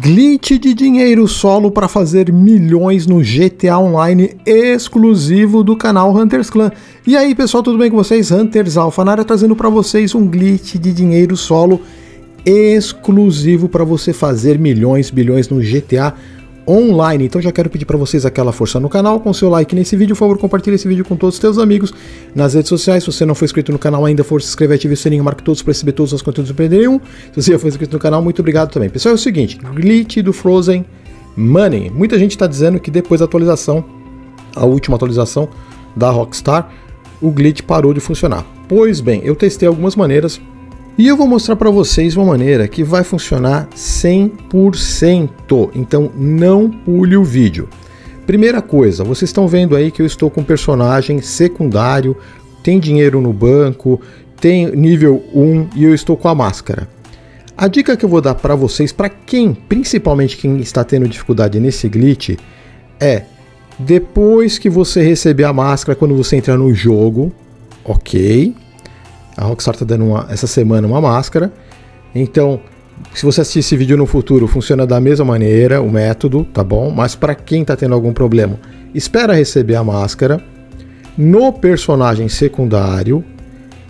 Glitch de dinheiro solo para fazer milhões no GTA Online exclusivo do canal Hunters Clan. E aí pessoal, tudo bem com vocês? Hunters Alpha na área trazendo para vocês um glitch de dinheiro solo exclusivo para você fazer milhões, bilhões no GTA online. Então já quero pedir para vocês aquela força no canal, com seu like nesse vídeo, por favor, compartilhe esse vídeo com todos os seus amigos nas redes sociais. Se você não for inscrito no canal ainda, for se inscrever, ative o sininho, marque todos para receber todos os conteúdos do perder nenhum. Se você já for inscrito no canal, muito obrigado também. Pessoal, é o seguinte, glitch do Frozen Money. Muita gente está dizendo que depois da atualização, a última atualização da Rockstar, o glitch parou de funcionar. Pois bem, eu testei algumas maneiras e eu vou mostrar para vocês uma maneira que vai funcionar 100%, então não pule o vídeo. Primeira coisa, vocês estão vendo aí que eu estou com um personagem secundário, tem dinheiro no banco, tem nível 1 e eu estou com a máscara. A dica que eu vou dar para vocês, para quem, principalmente quem está tendo dificuldade nesse glitch, é depois que você receber a máscara quando você entrar no jogo, ok? A Rockstar está dando uma, essa semana uma máscara. Então, se você assistir esse vídeo no futuro, funciona da mesma maneira, o método, tá bom? Mas para quem está tendo algum problema, espera receber a máscara no personagem secundário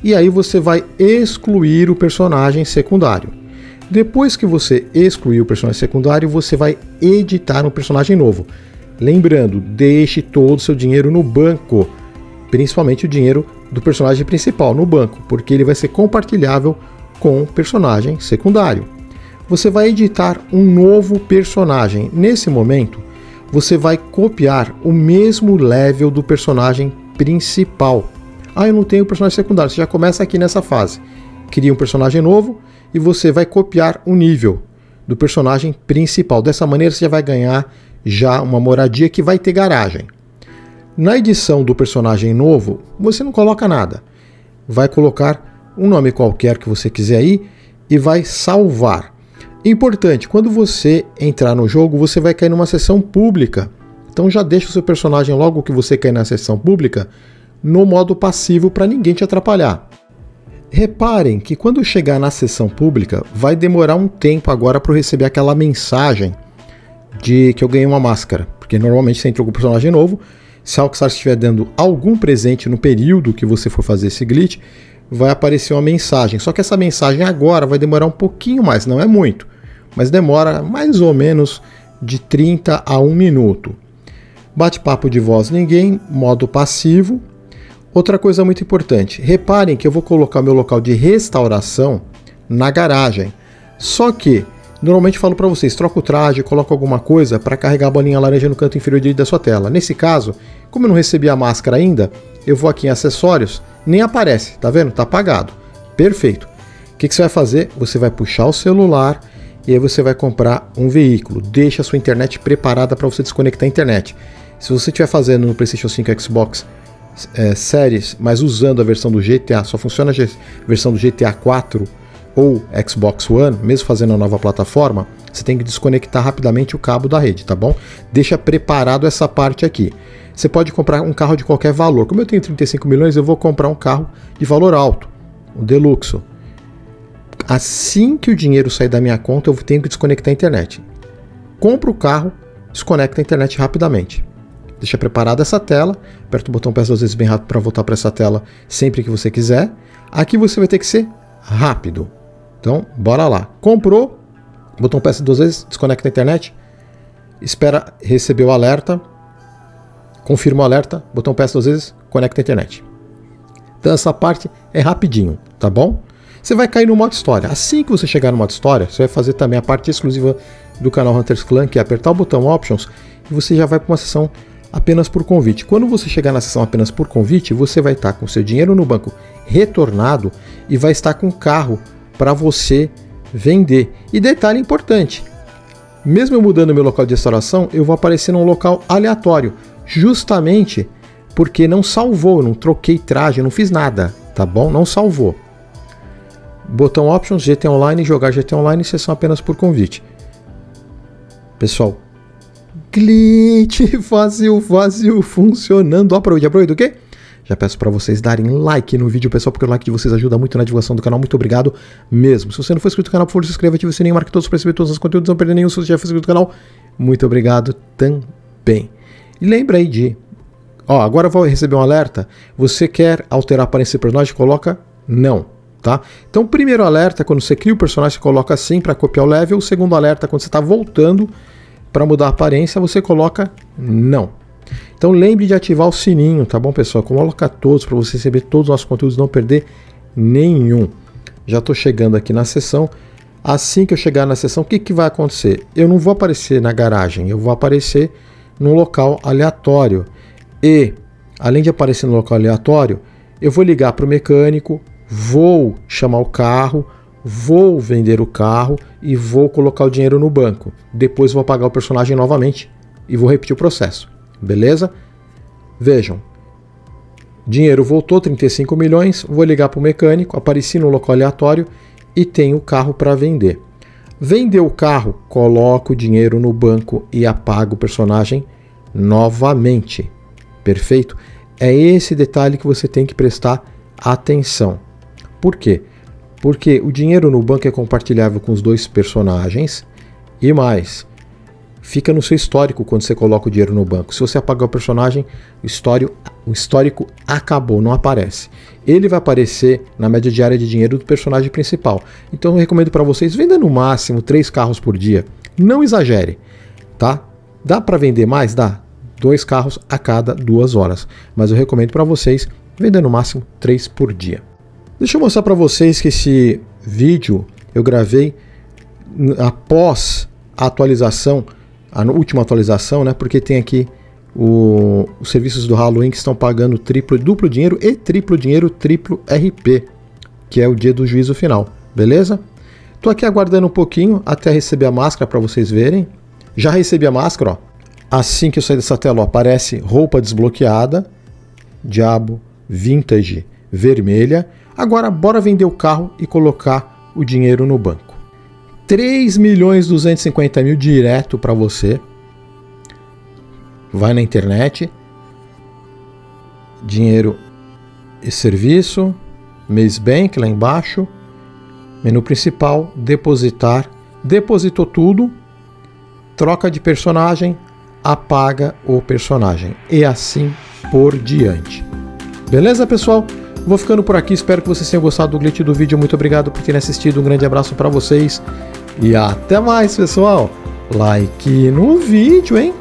e aí você vai excluir o personagem secundário. Depois que você excluir o personagem secundário, você vai editar um personagem novo. Lembrando, deixe todo o seu dinheiro no banco, principalmente o dinheiro do personagem principal no banco, porque ele vai ser compartilhável com o personagem secundário. Você vai editar um novo personagem. Nesse momento, você vai copiar o mesmo level do personagem principal. Ah, eu não tenho personagem secundário. Você já começa aqui nessa fase. Cria um personagem novo e você vai copiar o nível do personagem principal. Dessa maneira você já vai ganhar já uma moradia que vai ter garagem. Na edição do personagem novo, você não coloca nada. Vai colocar um nome qualquer que você quiser aí e vai salvar. Importante, quando você entrar no jogo, você vai cair numa sessão pública. Então já deixa o seu personagem logo que você cair na sessão pública no modo passivo para ninguém te atrapalhar. Reparem que quando chegar na sessão pública, vai demorar um tempo agora para eu receber aquela mensagem de que eu ganhei uma máscara, porque normalmente você entrou com o personagem novo, se a Rockstar estiver dando algum presente no período que você for fazer esse glitch, vai aparecer uma mensagem. Só que essa mensagem agora vai demorar um pouquinho mais, não é muito, mas demora mais ou menos de 30 a 1 minuto. Bate-papo de voz ninguém, modo passivo. Outra coisa muito importante, reparem que eu vou colocar meu local de restauração na garagem. Só que Normalmente falo para vocês, troca o traje, coloca alguma coisa para carregar a bolinha laranja no canto inferior direito da sua tela. Nesse caso, como eu não recebi a máscara ainda, eu vou aqui em acessórios, nem aparece, tá vendo? Tá apagado. Perfeito. O que, que você vai fazer? Você vai puxar o celular e aí você vai comprar um veículo. Deixa a sua internet preparada para você desconectar a internet. Se você estiver fazendo no PlayStation 5 Xbox é, Series, mas usando a versão do GTA, só funciona a versão do GTA 4 ou Xbox One, mesmo fazendo a nova plataforma, você tem que desconectar rapidamente o cabo da rede, tá bom? Deixa preparado essa parte aqui. Você pode comprar um carro de qualquer valor. Como eu tenho 35 milhões, eu vou comprar um carro de valor alto, um Deluxo. Assim que o dinheiro sair da minha conta, eu tenho que desconectar a internet. Compro o carro, desconecta a internet rapidamente. Deixa preparada essa tela, aperta o botão peça duas vezes bem rápido para voltar para essa tela sempre que você quiser. Aqui você vai ter que ser rápido. Então, bora lá. Comprou, botão peça duas vezes, desconecta a internet, espera receber o alerta, confirma o alerta, botão peça duas vezes, conecta a internet. Então essa parte é rapidinho, tá bom? Você vai cair no modo história. Assim que você chegar no modo história, você vai fazer também a parte exclusiva do canal Hunters Clan, que é apertar o botão Options, e você já vai para uma sessão apenas por convite. Quando você chegar na sessão apenas por convite, você vai estar com seu dinheiro no banco retornado e vai estar com o carro para você vender. E detalhe importante: mesmo eu mudando meu local de restauração, eu vou aparecer num local aleatório, justamente porque não salvou, não troquei traje, não fiz nada, tá bom? Não salvou. Botão Options, GT Online, jogar GT Online, sessão apenas por convite. Pessoal, glitch vazio, vazio, funcionando. Aproveita, aproveita o quê? Já peço para vocês darem like no vídeo, pessoal, porque o like de vocês ajuda muito na divulgação do canal. Muito obrigado mesmo. Se você não for inscrito no canal, por favor, se inscreva, ative o sininho, marque todos para receber todos os conteúdos, não perder nenhum. Se você já for inscrito no canal, muito obrigado também. E lembra aí de... Ó, agora eu vou receber um alerta. Você quer alterar a aparência do personagem? Coloca não, tá? Então, primeiro alerta, quando você cria o personagem, você coloca assim para copiar o level. O segundo alerta, quando você está voltando para mudar a aparência, você coloca não. Então lembre de ativar o sininho, tá bom, pessoal? Coloca todos para você receber todos os nossos conteúdos não perder nenhum. Já estou chegando aqui na sessão. Assim que eu chegar na sessão, o que, que vai acontecer? Eu não vou aparecer na garagem, eu vou aparecer num local aleatório. E, além de aparecer no local aleatório, eu vou ligar para o mecânico, vou chamar o carro, vou vender o carro e vou colocar o dinheiro no banco. Depois vou pagar o personagem novamente e vou repetir o processo. Beleza? Vejam. Dinheiro voltou 35 milhões, vou ligar para o mecânico, apareci no local aleatório e tenho o carro para vender. Vendeu o carro, coloco o dinheiro no banco e apago o personagem novamente. Perfeito? É esse detalhe que você tem que prestar atenção. Por quê? Porque o dinheiro no banco é compartilhável com os dois personagens e mais, fica no seu histórico quando você coloca o dinheiro no banco. Se você apagar o personagem, o, histórico, o histórico acabou, não aparece. Ele vai aparecer na média diária de dinheiro do personagem principal. Então eu recomendo para vocês, venda no máximo três carros por dia. Não exagere, tá? Dá para vender mais? Dá. Dois carros a cada duas horas. Mas eu recomendo para vocês, vender no máximo três por dia. Deixa eu mostrar para vocês que esse vídeo eu gravei após a atualização, a última atualização, né? Porque tem aqui o, os serviços do Halloween que estão pagando triplo, duplo dinheiro e triplo dinheiro, triplo RP, que é o dia do juízo final, beleza? Tô aqui aguardando um pouquinho até receber a máscara para vocês verem. Já recebi a máscara, ó. Assim que eu sair dessa tela, ó, aparece roupa desbloqueada, diabo vintage vermelha Agora, bora vender o carro e colocar o dinheiro no banco. 3 milhões 250 mil direto para você. Vai na internet. Dinheiro e serviço. Mês Bank lá embaixo. Menu principal. Depositar. Depositou tudo. Troca de personagem. Apaga o personagem. E assim por diante. Beleza, pessoal? Vou ficando por aqui, espero que vocês tenham gostado do glitch do vídeo. Muito obrigado por terem assistido. Um grande abraço para vocês e até mais, pessoal. Like no vídeo, hein?